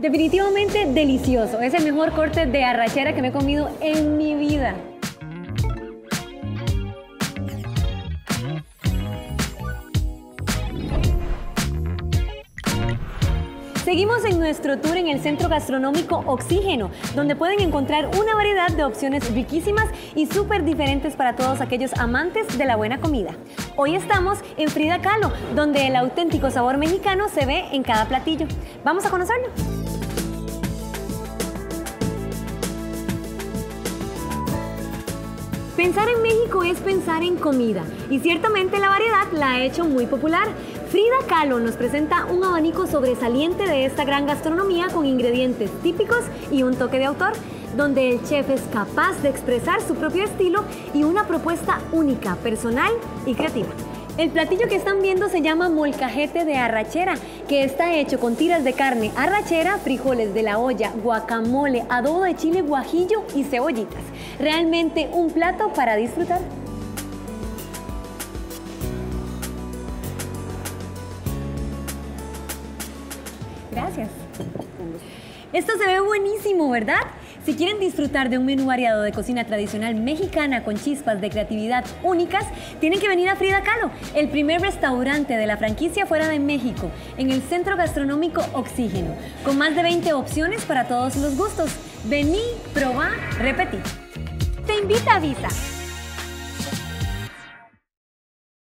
Definitivamente delicioso. Es el mejor corte de arrachera que me he comido en mi vida. Seguimos en nuestro tour en el Centro Gastronómico Oxígeno, donde pueden encontrar una variedad de opciones riquísimas y súper diferentes para todos aquellos amantes de la buena comida. Hoy estamos en Frida Kahlo, donde el auténtico sabor mexicano se ve en cada platillo. Vamos a conocerlo. Pensar en México es pensar en comida y ciertamente la variedad la ha hecho muy popular. Frida Kahlo nos presenta un abanico sobresaliente de esta gran gastronomía con ingredientes típicos y un toque de autor, donde el chef es capaz de expresar su propio estilo y una propuesta única, personal y creativa. El platillo que están viendo se llama molcajete de arrachera, que está hecho con tiras de carne arrachera, frijoles de la olla, guacamole, adobo de chile guajillo y cebollitas. Realmente un plato para disfrutar. Gracias. Esto se ve buenísimo, ¿verdad? Si quieren disfrutar de un menú variado de cocina tradicional mexicana con chispas de creatividad únicas, tienen que venir a Frida Kahlo, el primer restaurante de la franquicia fuera de México, en el Centro Gastronómico Oxígeno, con más de 20 opciones para todos los gustos. Vení, probá, repetí. Te invita a Visa.